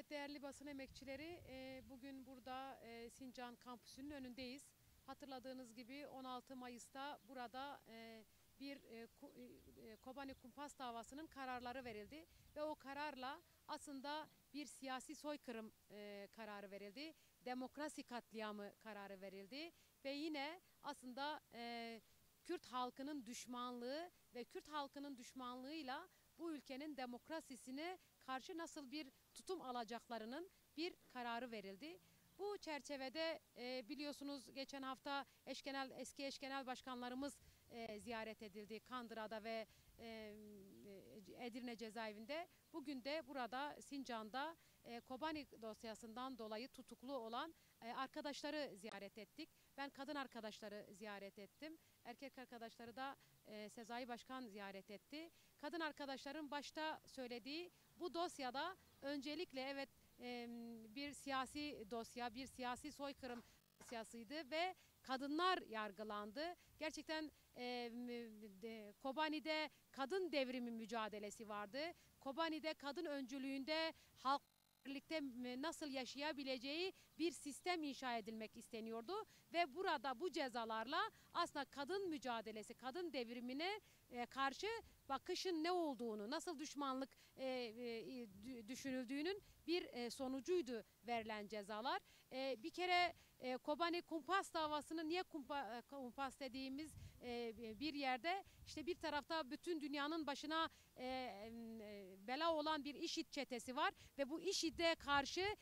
Evet değerli basın emekçileri e, bugün burada e, Sincan kampüsünün önündeyiz. Hatırladığınız gibi 16 Mayıs'ta burada e, bir Kobani Kumpas davasının kararları verildi ve o kararla aslında bir siyasi soykırım kararı verildi. Demokrasi katliamı kararı verildi ve yine aslında Kürt halkının düşmanlığı ve Kürt halkının düşmanlığıyla bu ülkenin demokrasisine karşı nasıl bir tutum alacaklarının bir kararı verildi. Bu çerçevede e, biliyorsunuz geçen hafta eşkenel eski eşkenel başkanlarımız e, ziyaret edildi Kandıra'da ve e, Edirne cezaevinde. Bugün de burada Sincan'da e, Kobani dosyasından dolayı tutuklu olan e, arkadaşları ziyaret ettik. Ben kadın arkadaşları ziyaret ettim. Erkek arkadaşları da e, Sezai Başkan ziyaret etti. Kadın arkadaşların başta söylediği bu dosyada öncelikle evet e, bir siyasi dosya, bir siyasi soykırım dosyasıydı ve kadınlar yargılandı. Gerçekten e, de- Kobani'de kadın devrimi mücadelesi vardı. Kobani'de kadın öncülüğünde halk birlikte nasıl yaşayabileceği bir sistem inşa edilmek isteniyordu ve burada bu cezalarla aslında kadın mücadelesi, kadın devrimine e, karşı bakışın ne olduğunu, nasıl düşmanlık e, e, dü- düşünüldüğünün bir sonucuydu verilen cezalar. Bir kere Kobani Kumpas davasını niye kumpa, kumpas dediğimiz bir yerde işte bir tarafta bütün dünyanın başına e, e, bela olan bir IŞİD çetesi var ve bu IŞİD'e karşı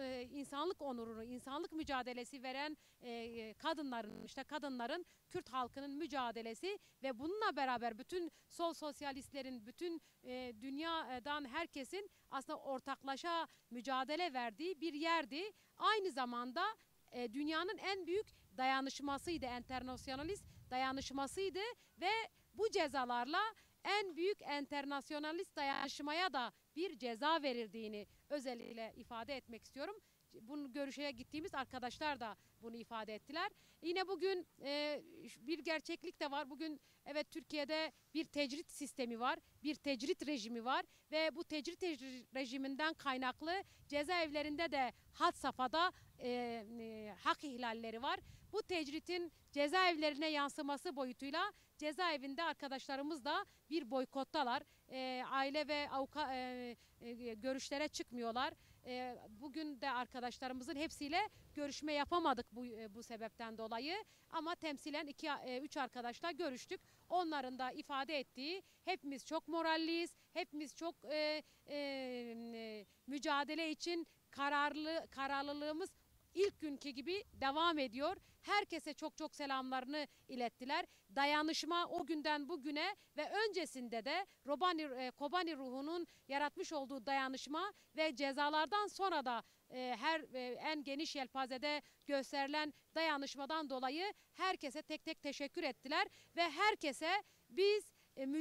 e, insanlık onurunu, insanlık mücadelesi veren e, e, kadınların işte kadınların Kürt halkının mücadelesi ve bununla beraber bütün sol sosyalistlerin bütün e, dünyadan herkesin aslında ortaklaşa mücadele verdiği bir yerdi. Aynı zamanda e, dünyanın en büyük dayanışmasıydı, internasyonalist dayanışmasıydı ve bu cezalarla en büyük internasyonalist dayanışmaya da bir ceza verildiğini özellikle ifade etmek istiyorum. Bunu görüşe gittiğimiz arkadaşlar da bunu ifade ettiler. Yine bugün e, bir gerçeklik de var. Bugün evet Türkiye'de bir tecrit sistemi var, bir tecrit rejimi var ve bu tecrit rej- rejiminden kaynaklı cezaevlerinde de had safhada e, e, hak ihlalleri var. Bu tecritin cezaevlerine yansıması boyutuyla cezaevinde arkadaşlarımız da bir boykottalar. E, aile ve avuka, e, e, görüşlere çıkmıyorlar. E, bugün de arkadaşlarımızın hepsiyle görüşme yapamadık bu e, bu sebepten dolayı. Ama temsilen iki e, üç arkadaşla görüştük. Onların da ifade ettiği hepimiz çok moralliyiz. Hepimiz çok e, e, mücadele için kararlı kararlılığımız ilk günkü gibi devam ediyor. Herkese çok çok selamlarını ilettiler. Dayanışma o günden bugüne ve öncesinde de Robani, e, Kobani ruhunun yaratmış olduğu dayanışma ve cezalardan sonra da e, her e, en geniş yelpazede gösterilen dayanışmadan dolayı herkese tek tek teşekkür ettiler ve herkese biz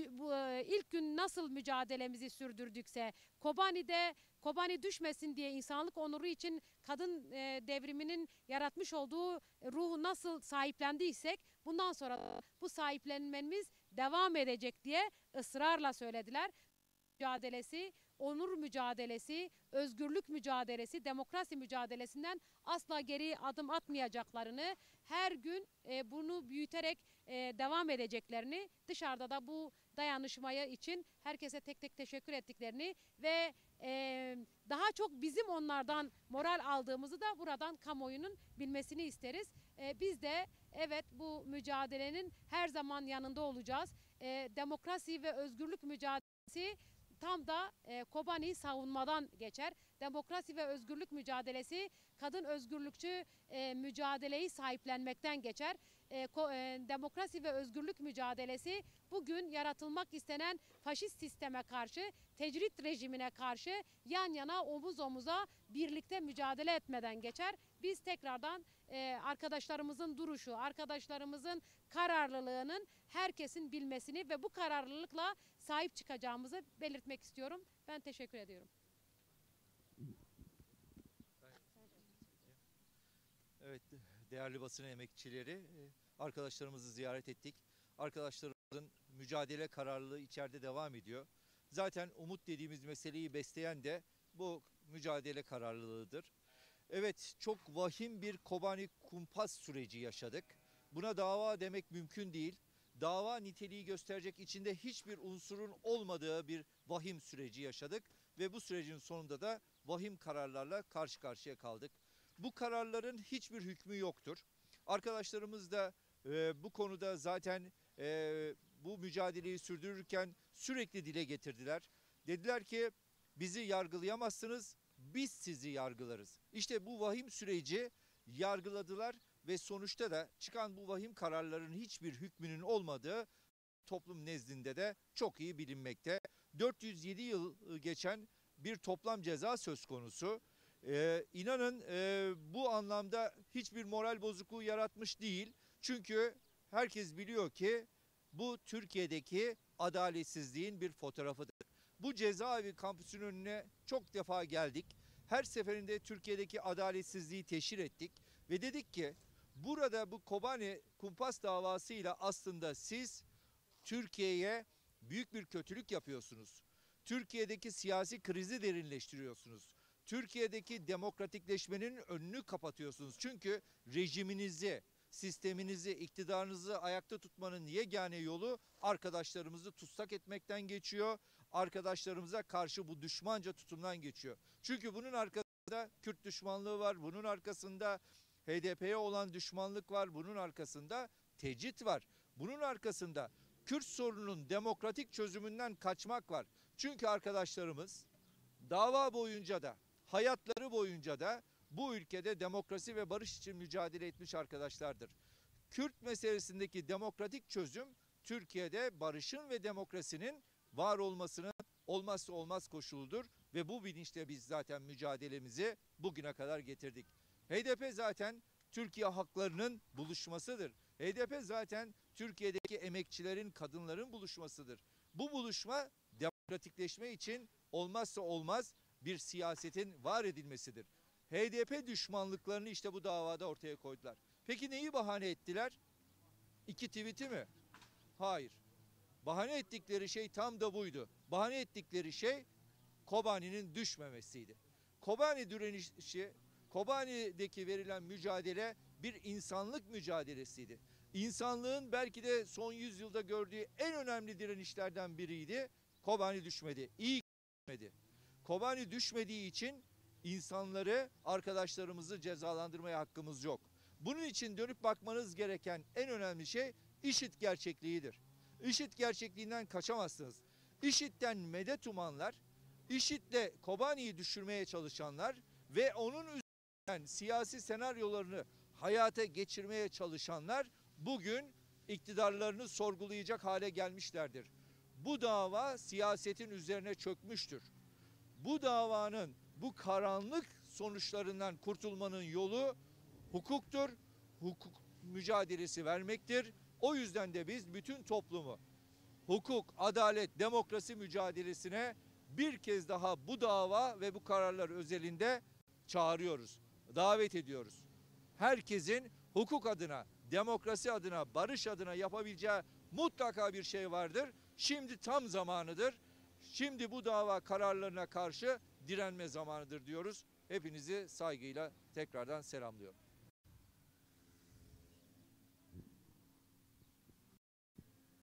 bu, e, ilk gün nasıl mücadelemizi sürdürdükse Kobani'de Kobani düşmesin diye insanlık onuru için kadın e, devriminin yaratmış olduğu ruhu nasıl sahiplendiysek bundan sonra bu sahiplenmemiz devam edecek diye ısrarla söylediler. Mücadelesi, onur mücadelesi, özgürlük mücadelesi, demokrasi mücadelesinden asla geri adım atmayacaklarını, her gün e, bunu büyüterek e, devam edeceklerini, dışarıda da bu dayanışmaya için herkese tek tek teşekkür ettiklerini ve e, daha çok bizim onlardan moral aldığımızı da buradan kamuoyunun bilmesini isteriz. Biz de evet bu mücadelenin her zaman yanında olacağız. Demokrasi ve özgürlük mücadelesi tam da e, Kobani savunmadan geçer. Demokrasi ve özgürlük mücadelesi kadın özgürlükçü e, mücadeleyi sahiplenmekten geçer. E, e, demokrasi ve özgürlük mücadelesi bugün yaratılmak istenen faşist sisteme karşı, tecrit rejimine karşı yan yana omuz omuza birlikte mücadele etmeden geçer. Biz tekrardan e, arkadaşlarımızın duruşu, arkadaşlarımızın kararlılığının herkesin bilmesini ve bu kararlılıkla sahip çıkacağımızı belirtmek istiyorum. Ben teşekkür ediyorum. Evet değerli basın emekçileri e, arkadaşlarımızı ziyaret ettik. Arkadaşlarımızın mücadele kararlılığı içeride devam ediyor. Zaten umut dediğimiz meseleyi besleyen de bu mücadele kararlılığıdır. Evet çok vahim bir Kobani kumpas süreci yaşadık. Buna dava demek mümkün değil. Dava niteliği gösterecek içinde hiçbir unsurun olmadığı bir vahim süreci yaşadık. Ve bu sürecin sonunda da vahim kararlarla karşı karşıya kaldık. Bu kararların hiçbir hükmü yoktur. Arkadaşlarımız da e, bu konuda zaten e, bu mücadeleyi sürdürürken sürekli dile getirdiler. Dediler ki bizi yargılayamazsınız, biz sizi yargılarız. İşte bu vahim süreci yargıladılar ve sonuçta da çıkan bu vahim kararların hiçbir hükmünün olmadığı toplum nezdinde de çok iyi bilinmekte. 407 yıl geçen bir toplam ceza söz konusu. Ee, inanın e, bu anlamda hiçbir moral bozukluğu yaratmış değil. Çünkü herkes biliyor ki bu Türkiye'deki adaletsizliğin bir fotoğrafıdır. Bu cezaevi kampüsünün önüne çok defa geldik. Her seferinde Türkiye'deki adaletsizliği teşhir ettik ve dedik ki burada bu Kobani kumpas davasıyla aslında siz Türkiye'ye büyük bir kötülük yapıyorsunuz. Türkiye'deki siyasi krizi derinleştiriyorsunuz. Türkiye'deki demokratikleşmenin önünü kapatıyorsunuz. Çünkü rejiminizi, sisteminizi, iktidarınızı ayakta tutmanın yegane yolu arkadaşlarımızı tutsak etmekten geçiyor. Arkadaşlarımıza karşı bu düşmanca tutumdan geçiyor. Çünkü bunun arkasında Kürt düşmanlığı var, bunun arkasında HDP'ye olan düşmanlık var, bunun arkasında tecrit var. Bunun arkasında Kürt sorununun demokratik çözümünden kaçmak var. Çünkü arkadaşlarımız dava boyunca da hayatları boyunca da bu ülkede demokrasi ve barış için mücadele etmiş arkadaşlardır. Kürt meselesindeki demokratik çözüm Türkiye'de barışın ve demokrasinin var olmasının olmazsa olmaz koşuludur ve bu bilinçle biz zaten mücadelemizi bugüne kadar getirdik. HDP zaten Türkiye haklarının buluşmasıdır. HDP zaten Türkiye'deki emekçilerin, kadınların buluşmasıdır. Bu buluşma demokratikleşme için olmazsa olmaz bir siyasetin var edilmesidir. HDP düşmanlıklarını işte bu davada ortaya koydular. Peki neyi bahane ettiler? İki tweet'i mi? Hayır. Bahane ettikleri şey tam da buydu. Bahane ettikleri şey Kobani'nin düşmemesiydi. Kobani direnişi, Kobani'deki verilen mücadele bir insanlık mücadelesiydi. İnsanlığın belki de son yüzyılda gördüğü en önemli direnişlerden biriydi. Kobani düşmedi. İyi düşmedi. Kobani düşmediği için insanları, arkadaşlarımızı cezalandırmaya hakkımız yok. Bunun için dönüp bakmanız gereken en önemli şey işit gerçekliğidir. İşit gerçekliğinden kaçamazsınız. İşitten medet umanlar, IŞİD'le Kobani'yi düşürmeye çalışanlar ve onun üzerinden siyasi senaryolarını hayata geçirmeye çalışanlar bugün iktidarlarını sorgulayacak hale gelmişlerdir. Bu dava siyasetin üzerine çökmüştür. Bu davanın bu karanlık sonuçlarından kurtulmanın yolu hukuktur. Hukuk mücadelesi vermektir. O yüzden de biz bütün toplumu hukuk, adalet, demokrasi mücadelesine bir kez daha bu dava ve bu kararlar özelinde çağırıyoruz. Davet ediyoruz. Herkesin hukuk adına, demokrasi adına, barış adına yapabileceği mutlaka bir şey vardır. Şimdi tam zamanıdır. Şimdi bu dava kararlarına karşı direnme zamanıdır diyoruz. Hepinizi saygıyla tekrardan selamlıyorum.